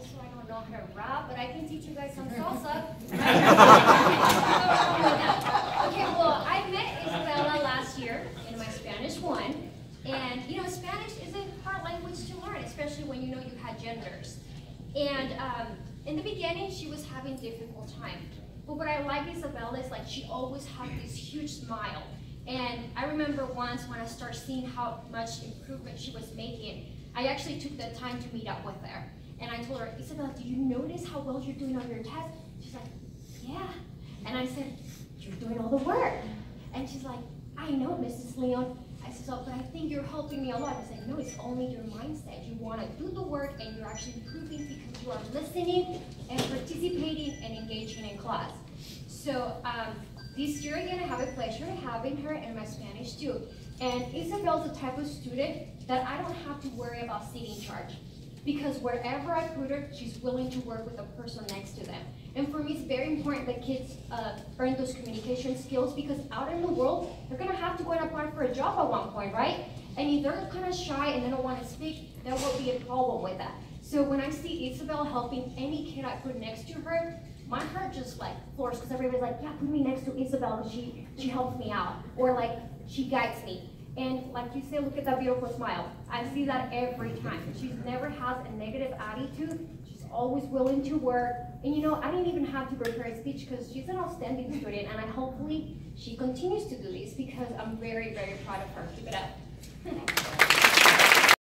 also I don't know how to rap, but I can teach you guys some salsa. okay, well, I met Isabella last year in my Spanish one, and you know, Spanish is a hard language to learn, especially when you know you had genders. And um, in the beginning, she was having difficult time. But what I like Isabella is like she always had this huge smile. And I remember once when I started seeing how much improvement she was making, I actually took the time to meet up with her. And I told her, Isabel, do you notice how well you're doing on your test? She's like, yeah. And I said, you're doing all the work. And she's like, I know, Mrs. Leon. I said, oh, but I think you're helping me a lot. I said, no, it's only your mindset. You want to do the work and you're actually improving because you are listening and participating and engaging in class. So um, this year again, I have a pleasure having her in my Spanish two. And Isabel's the type of student that I don't have to worry about sitting in charge. Because wherever I put her, she's willing to work with the person next to them. And for me, it's very important that kids uh, learn those communication skills because out in the world, they're gonna have to go and apply for a job at one point, right? And if they're kind of shy and they don't want to speak, there will be a problem with that. So when I see Isabel helping any kid I put next to her, my heart just like floors because everybody's like, yeah, put me next to Isabel because she, she helps me out. Or like, she guides me. And like you say, look at that beautiful smile. I see that every time. She never has a negative attitude. She's always willing to work. And you know, I didn't even have to prepare a speech because she's an outstanding student and I hopefully she continues to do this because I'm very, very proud of her. Keep it up.